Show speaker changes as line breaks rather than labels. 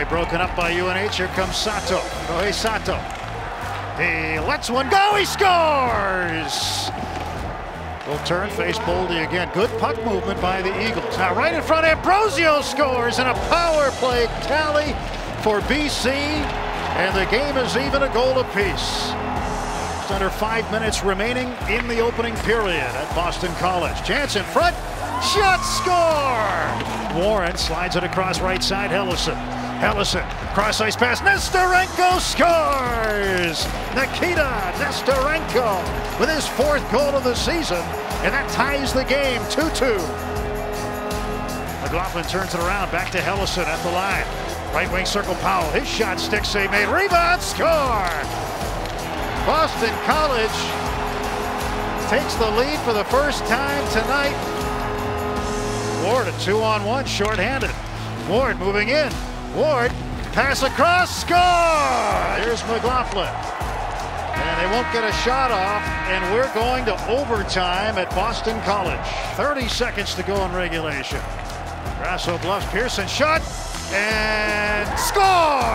Play broken up by UNH. Here comes Sato. Kohei Sato. He lets one go. He scores! Will turn, face Boldy again. Good puck movement by the Eagles. Now right in front, Ambrosio scores in a power play tally for BC. And the game is even a goal apiece. Under five minutes remaining in the opening period at Boston College. Chance in front. Shot score! Warren slides it across right side. Helleson. Helleson. Cross ice pass. Nesterenko scores! Nikita Nesterenko with his fourth goal of the season. And that ties the game 2 2. McLaughlin turns it around. Back to Helleson at the line. Right wing circle Powell. His shot stick save made. Rebound score! Boston College takes the lead for the first time tonight. Ward a two on one, shorthanded. Ward moving in. Ward, pass across, score! Here's McLaughlin. And they won't get a shot off, and we're going to overtime at Boston College. 30 seconds to go in regulation. Grasso bluffs Pearson, shot, and score!